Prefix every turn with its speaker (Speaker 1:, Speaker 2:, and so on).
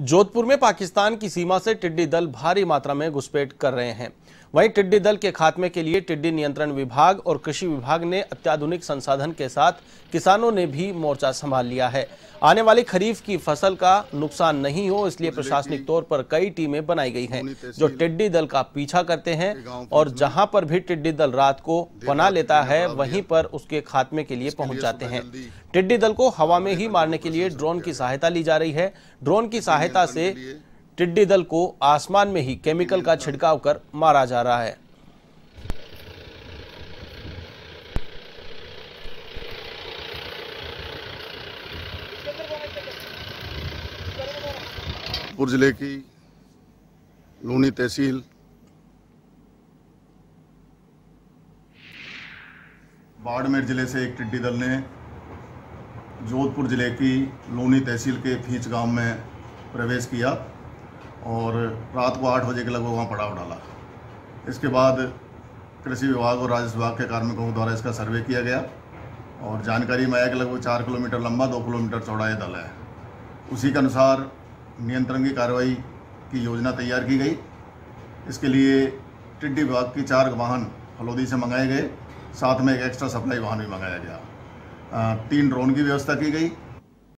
Speaker 1: जोधपुर में पाकिस्तान की सीमा से टिड्डी दल भारी मात्रा में घुसपैठ कर रहे हैं। वहीं टिड्डी दल के खात्मे के लिए टिड्डी नियंत्रण विभाग और कृषि विभाग ने अत्याधुनिक संसाधन के साथ किसानों ने भी मोर्चा संभाल लिया है। आने वाली खरीफ की फ़सल का नुकसान नहीं हो इसलिए प्रशासनिक तौर पर कई टीमें बनाई गई हैं जो टिड्डी दल का पीछा करते हैं और जहाँ पर भी टिड्डी दल रात को बना लेता है वहीं पर उसके खात्मे के लिए पहुँच जाते हैं। टिड्डी दल को हवा में ही मारने के लिए ड्रोन की सहायता ली जा रही है। ड्रोन की सहायता से टिड्डी दल को आसमान में ही केमिकल का छिड़काव कर मारा जा रहा है।
Speaker 2: ज़िले की लूनी तहसील बाड़मेर ज़िले से एक टिड्डी दल ने जोधपुर ज़िले की लूनी तहसील के फीच गाँव में प्रवेश किया। और रात को आठ बजे के लगभग वहाँ पड़ाव डाला। इसके बाद कृषि विभाग और राजस्व विभाग के कार्मिकों द्वारा इसका सर्वे किया गया और जानकारी में आया कि लगभग चार किलोमीटर लंबा, दो किलोमीटर चौड़ा ये दल है। उसी के अनुसार नियंत्रण की कार्रवाई की योजना तैयार की गई। इसके लिए टिड्डी विभाग की चार वाहन फलोदी से मंगाए गए, साथ में एक एक्स्ट्रा सप्लाई वाहन भी मंगाया गया। तीन ड्रोन की व्यवस्था की गई।